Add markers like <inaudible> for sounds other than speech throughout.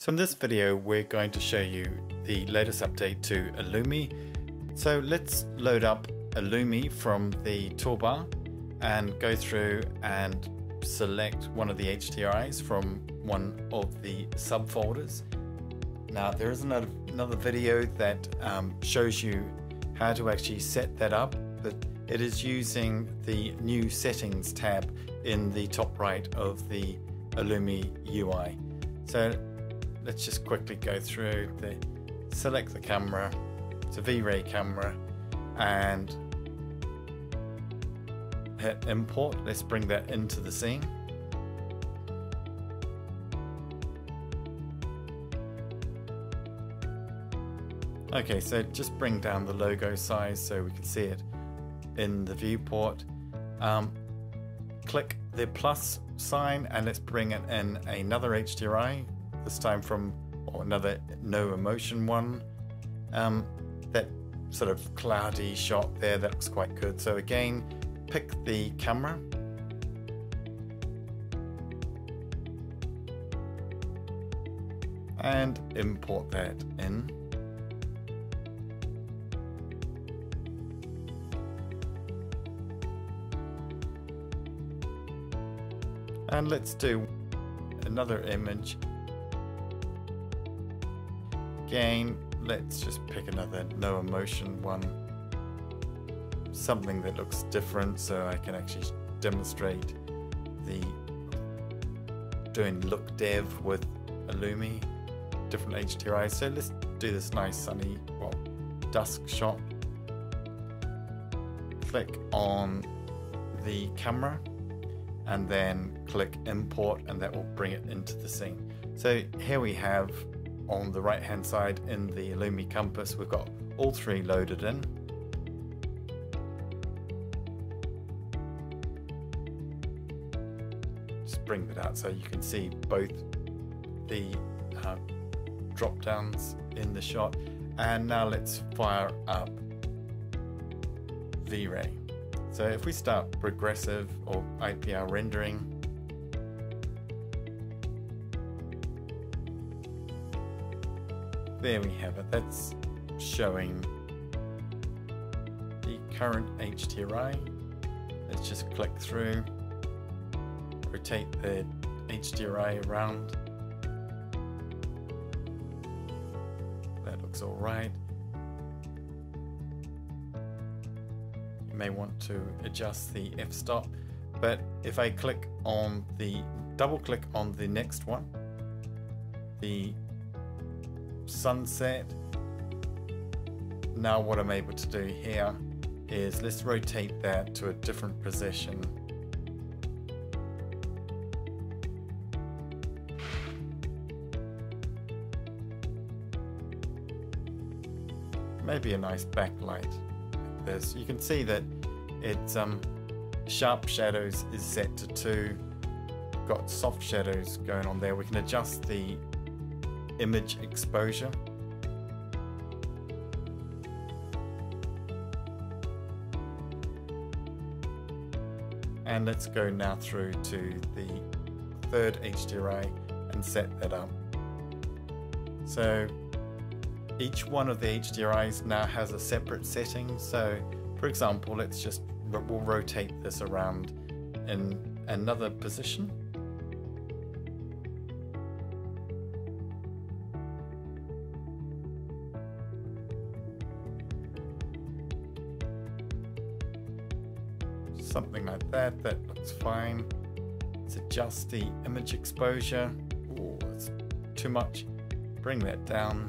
So in this video we're going to show you the latest update to Illumi. So let's load up Illumi from the toolbar and go through and select one of the HDRIs from one of the subfolders. Now there is another, another video that um, shows you how to actually set that up but it is using the new settings tab in the top right of the Illumi UI. So let's just quickly go through the select the camera. It's a V-Ray camera and hit import. Let's bring that into the scene. Okay so just bring down the logo size so we can see it in the viewport. Um, click the plus sign and let's bring it in another HDRI this time from another NoEmotion one. Um, that sort of cloudy shot there, that looks quite good. So again, pick the camera. And import that in. And let's do another image Again, let's just pick another NoEmotion one. Something that looks different so I can actually demonstrate the doing look dev with Illumi, different HDRIs. So let's do this nice sunny, well, dusk shot. Click on the camera and then click import and that will bring it into the scene. So here we have on the right hand side in the Illumi compass we've got all three loaded in. Just bring that out so you can see both the uh, drop downs in the shot and now let's fire up V-Ray. So if we start progressive or IPR rendering There we have it. That's showing the current HDRI. Let's just click through, rotate the HDRI around. That looks all right. You may want to adjust the f-stop, but if I click on the, double click on the next one, the sunset. Now what I'm able to do here is let's rotate that to a different position. Maybe a nice backlight like this. You can see that it's um, sharp shadows is set to 2. Got soft shadows going on there. We can adjust the image exposure. And let's go now through to the third HDRI and set that up. So each one of the HDRIs now has a separate setting. So for example, let's just, we'll rotate this around in another position. Something like that. That looks fine. Let's adjust the image exposure. Oh, it's too much. Bring that down.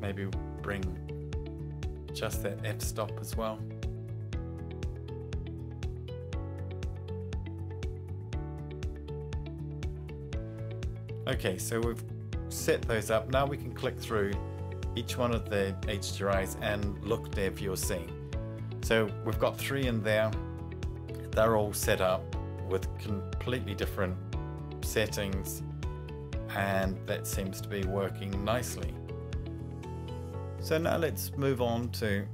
Maybe bring just that f-stop as well. Okay, so we've set those up. Now we can click through each one of the HDRIs and look dev you're seeing. So we've got three in there. They're all set up with completely different settings and that seems to be working nicely. So now let's move on to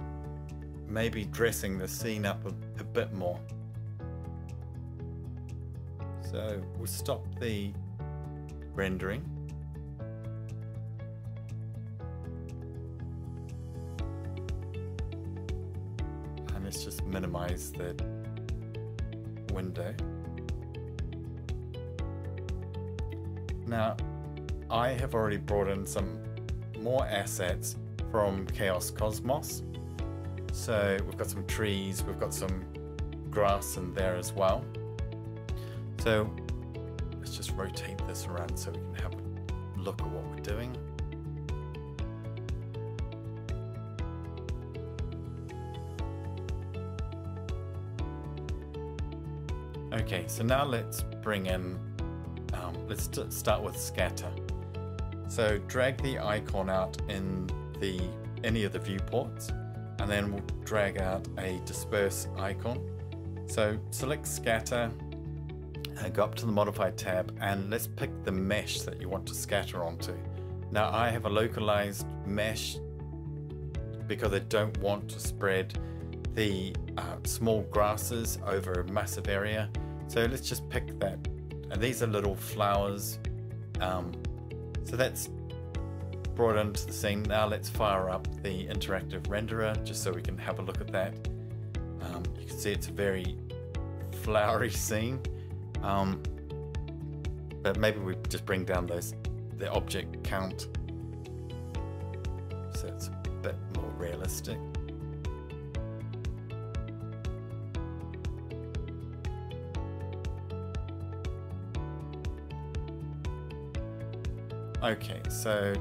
maybe dressing the scene up a, a bit more. So we'll stop the rendering. Minimize the window. Now, I have already brought in some more assets from Chaos Cosmos. So we've got some trees, we've got some grass in there as well. So let's just rotate this around so we can have a look at what we're doing. Okay, so now let's bring in, um, let's start with scatter. So drag the icon out in the any of the viewports and then we'll drag out a disperse icon. So select scatter, uh, go up to the modify tab and let's pick the mesh that you want to scatter onto. Now I have a localized mesh because I don't want to spread the uh, small grasses over a massive area. So let's just pick that. And these are little flowers. Um, so that's brought into the scene. Now let's fire up the interactive renderer just so we can have a look at that. Um, you can see it's a very flowery <laughs> scene. Um, but maybe we just bring down those the object count so it's a bit more realistic. Okay, so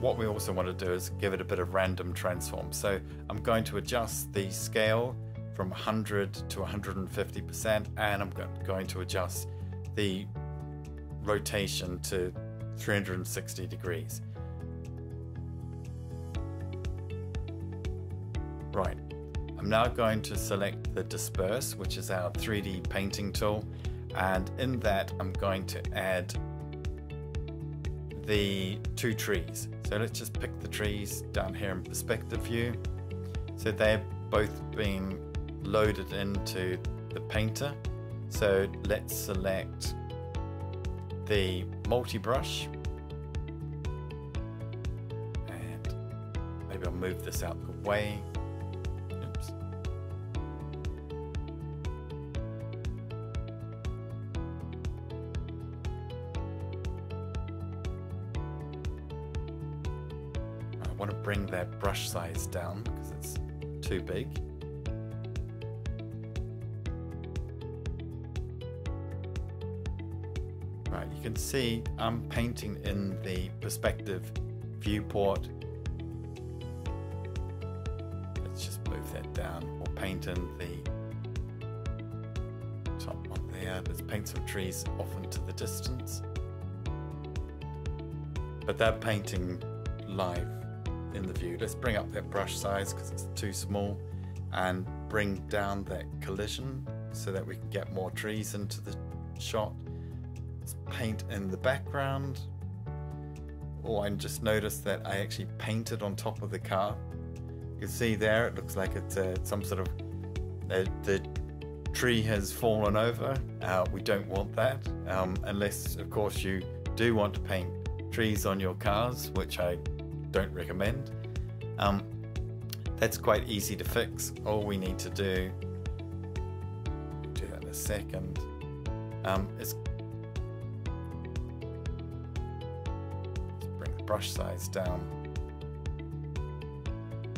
what we also want to do is give it a bit of random transform. So I'm going to adjust the scale from 100 to 150% and I'm going to adjust the rotation to 360 degrees. Right, I'm now going to select the disperse, which is our 3D painting tool, and in that I'm going to add the two trees. So let's just pick the trees down here in perspective view. So they're both being loaded into the painter. So let's select the multi-brush and maybe I'll move this out the way want to bring that brush size down because it's too big. Right, you can see I'm painting in the perspective viewport. Let's just move that down. We'll paint in the top one there. Let's paint some trees off into the distance. But that painting live in the view. Let's bring up that brush size because it's too small and bring down that collision so that we can get more trees into the shot. Let's paint in the background. Oh, I just noticed that I actually painted on top of the car. You can see there, it looks like it's uh, some sort of, uh, the tree has fallen over. Uh, we don't want that, um, unless of course you do want to paint trees on your cars, which I don't recommend. Um, that's quite easy to fix. All we need to do, do that in a second, um, is bring the brush size down.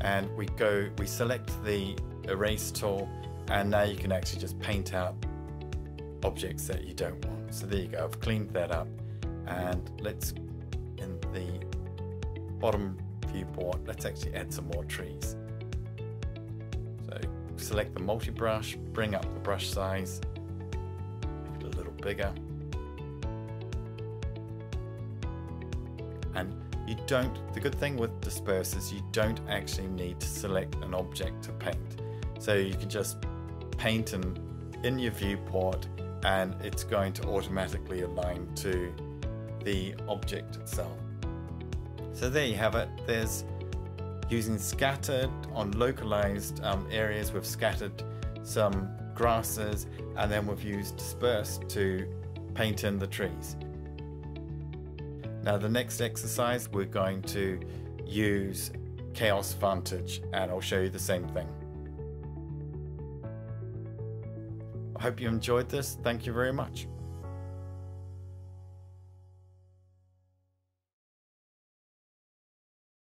And we go, we select the erase tool, and now you can actually just paint out objects that you don't want. So there you go, I've cleaned that up. And let's, in the bottom viewport, let's actually add some more trees. So select the multi-brush, bring up the brush size, make it a little bigger. And you don't, the good thing with disperse is you don't actually need to select an object to paint. So you can just paint in, in your viewport and it's going to automatically align to the object itself. So there you have it. There's using scattered on localized um, areas. We've scattered some grasses and then we've used dispersed to paint in the trees. Now the next exercise we're going to use Chaos Vantage and I'll show you the same thing. I hope you enjoyed this. Thank you very much.